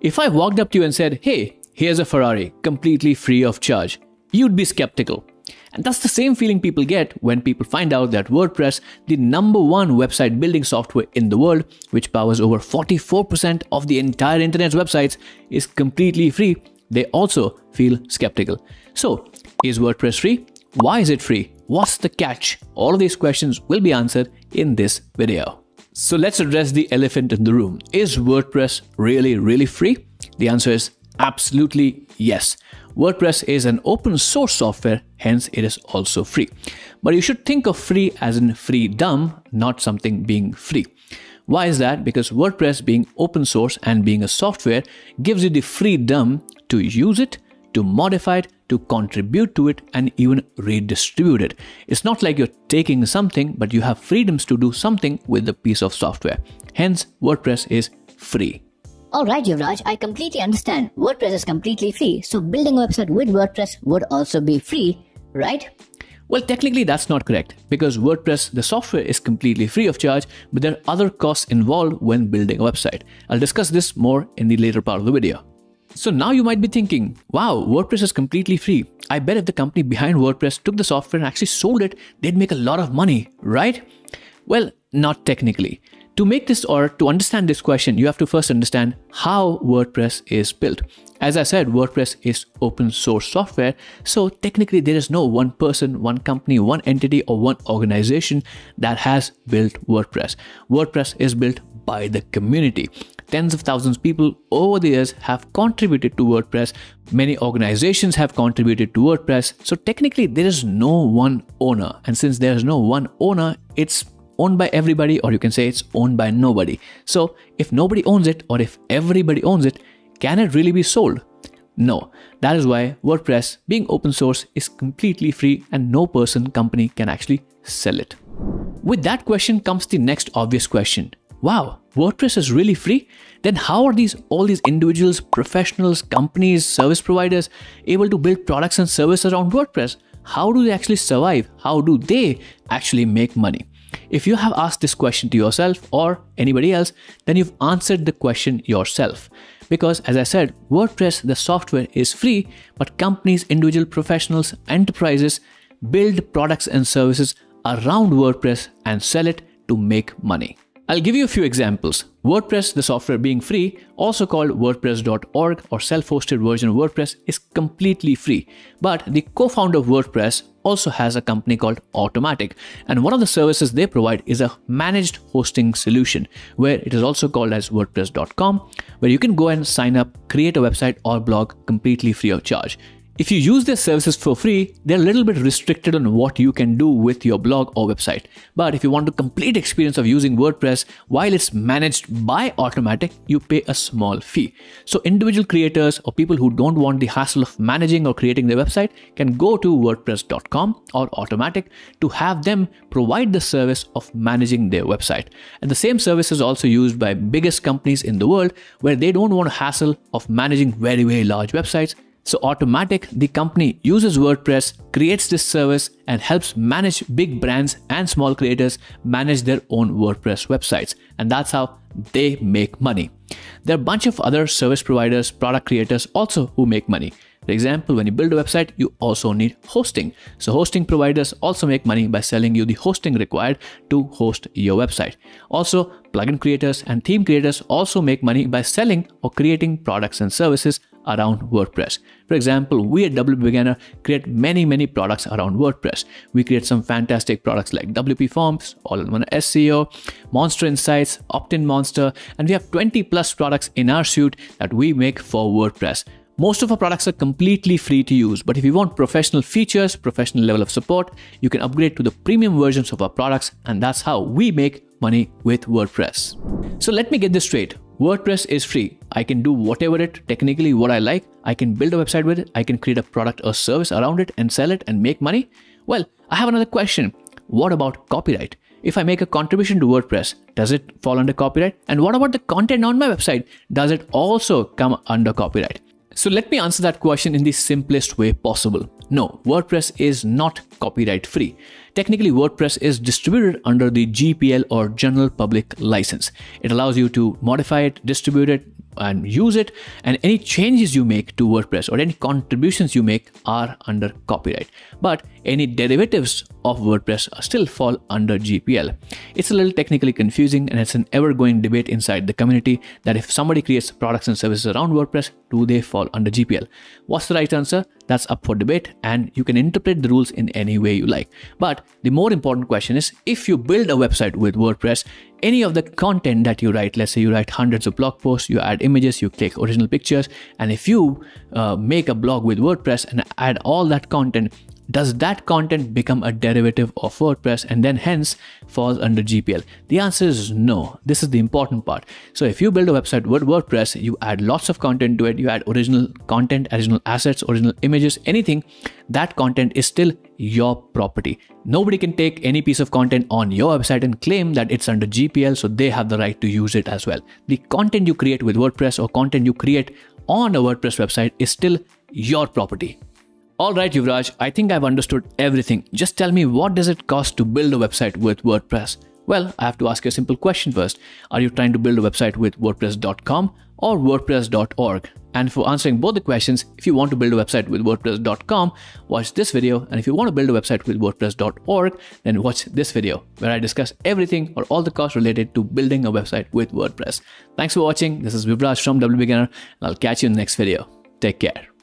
If I walked up to you and said, hey, here's a Ferrari, completely free of charge, you'd be skeptical. And that's the same feeling people get when people find out that WordPress, the number one website building software in the world, which powers over 44% of the entire internet's websites, is completely free. They also feel skeptical. So, is WordPress free? Why is it free? What's the catch? All of these questions will be answered in this video. So let's address the elephant in the room. Is WordPress really, really free? The answer is absolutely yes. WordPress is an open source software, hence it is also free. But you should think of free as in freedom, not something being free. Why is that? Because WordPress being open source and being a software gives you the freedom to use it, to modify it, to contribute to it, and even redistribute it. It's not like you're taking something, but you have freedoms to do something with the piece of software. Hence, WordPress is free. Alright Yuvraj, I completely understand. WordPress is completely free, so building a website with WordPress would also be free, right? Well, technically that's not correct because WordPress, the software is completely free of charge, but there are other costs involved when building a website. I'll discuss this more in the later part of the video. So now you might be thinking, wow, WordPress is completely free. I bet if the company behind WordPress took the software and actually sold it, they'd make a lot of money, right? Well, not technically. To make this or to understand this question, you have to first understand how WordPress is built. As I said, WordPress is open source software, so technically there is no one person, one company, one entity, or one organization that has built WordPress. WordPress is built by the community. Tens of thousands of people over the years have contributed to WordPress. Many organizations have contributed to WordPress. So technically there is no one owner. And since there is no one owner, it's owned by everybody or you can say it's owned by nobody. So if nobody owns it or if everybody owns it, can it really be sold? No, that is why WordPress, being open source, is completely free and no person, company can actually sell it. With that question comes the next obvious question. Wow, WordPress is really free? Then how are these all these individuals, professionals, companies, service providers able to build products and services around WordPress? How do they actually survive? How do they actually make money? If you have asked this question to yourself or anybody else, then you've answered the question yourself. Because as I said, WordPress, the software is free, but companies, individual professionals, enterprises build products and services around WordPress and sell it to make money. I'll give you a few examples. WordPress, the software being free, also called WordPress.org or self hosted version of WordPress, is completely free. But the co founder of WordPress also has a company called Automattic, and one of the services they provide is a managed hosting solution where it is also called as WordPress.com, where you can go and sign up, create a website or blog completely free of charge. If you use their services for free, they're a little bit restricted on what you can do with your blog or website. But if you want a complete experience of using WordPress while it's managed by Automattic, you pay a small fee. So individual creators or people who don't want the hassle of managing or creating their website can go to wordpress.com or Automattic to have them provide the service of managing their website. And the same service is also used by biggest companies in the world where they don't want hassle of managing very, very large websites so Automattic, the company uses WordPress, creates this service and helps manage big brands and small creators manage their own WordPress websites. And that's how they make money. There are a bunch of other service providers, product creators also who make money. For example, when you build a website, you also need hosting. So hosting providers also make money by selling you the hosting required to host your website. Also, plugin creators and theme creators also make money by selling or creating products and services around WordPress. For example, we at WP Beginner create many, many products around WordPress. We create some fantastic products like WP Forms, All-in-One SEO, Monster Insights, Opt-in Monster, and we have 20 plus products in our suite that we make for WordPress. Most of our products are completely free to use, but if you want professional features, professional level of support, you can upgrade to the premium versions of our products, and that's how we make money with WordPress. So let me get this straight. WordPress is free. I can do whatever it technically what I like. I can build a website with it. I can create a product or service around it and sell it and make money. Well, I have another question. What about copyright? If I make a contribution to WordPress, does it fall under copyright? And what about the content on my website? Does it also come under copyright? So let me answer that question in the simplest way possible. No, WordPress is not copyright free. Technically, WordPress is distributed under the GPL or General Public License. It allows you to modify it, distribute it, and use it. And any changes you make to WordPress or any contributions you make are under copyright. But any derivatives of WordPress still fall under GPL. It's a little technically confusing and it's an ever going debate inside the community that if somebody creates products and services around WordPress, do they fall under GPL? What's the right answer? That's up for debate and you can interpret the rules in any way you like. But the more important question is if you build a website with WordPress, any of the content that you write, let's say you write hundreds of blog posts, you add images, you click original pictures, and if you uh, make a blog with WordPress and add all that content, does that content become a derivative of WordPress and then hence falls under GPL? The answer is no. This is the important part. So if you build a website with WordPress, you add lots of content to it, you add original content, original assets, original images, anything, that content is still your property. Nobody can take any piece of content on your website and claim that it's under GPL, so they have the right to use it as well. The content you create with WordPress or content you create on a WordPress website is still your property. Alright Yuvraj, I think I've understood everything. Just tell me what does it cost to build a website with WordPress? Well, I have to ask you a simple question first. Are you trying to build a website with WordPress.com or WordPress.org? And for answering both the questions, if you want to build a website with WordPress.com, watch this video. And if you want to build a website with WordPress.org, then watch this video where I discuss everything or all the costs related to building a website with WordPress. Thanks for watching. This is Yuvraj from WP Beginner, and I'll catch you in the next video. Take care.